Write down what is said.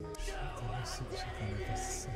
Puta, não o que você?